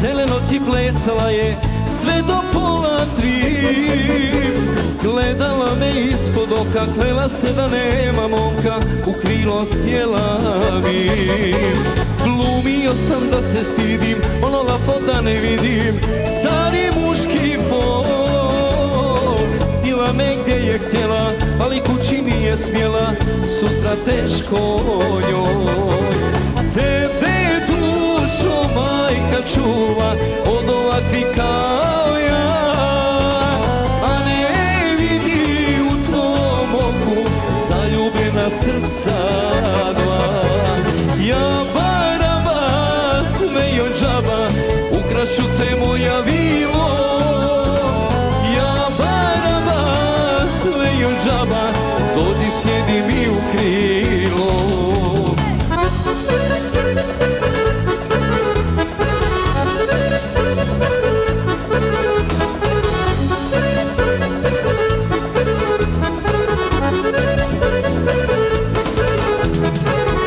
Cele noći plesala je sve do pola tri. Gledala me ispod oka, klela se da nema momka U krilo sjela bi Glumio sam da se stidim, ono lafo da ne vidim. Stari muški fol Bila me gdje je htjela, ali kući nije smjela Sutra teško njoj ukrašću te moja vivo. Ja baraba smejo džaba dođi sjedi mi u krilo.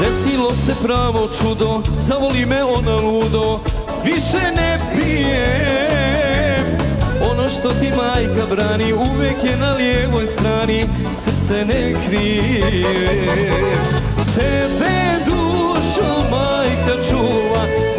Desilo se pravo čudo, zavoli me ona ludo Više ne pijem. Ono što ti majka brani Uvijek je na lijevoj strani Srce ne krije. Tebe dušo majka čuva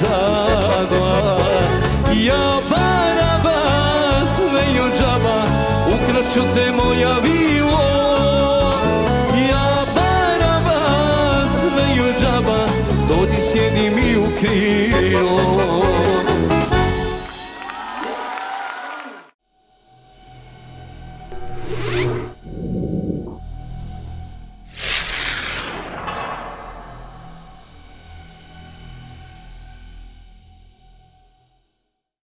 zagor Ja baraba ne ju džaba Ukraću te moja vilo. Ja baraba ne ju džaba Dođi sjedi mi u krilo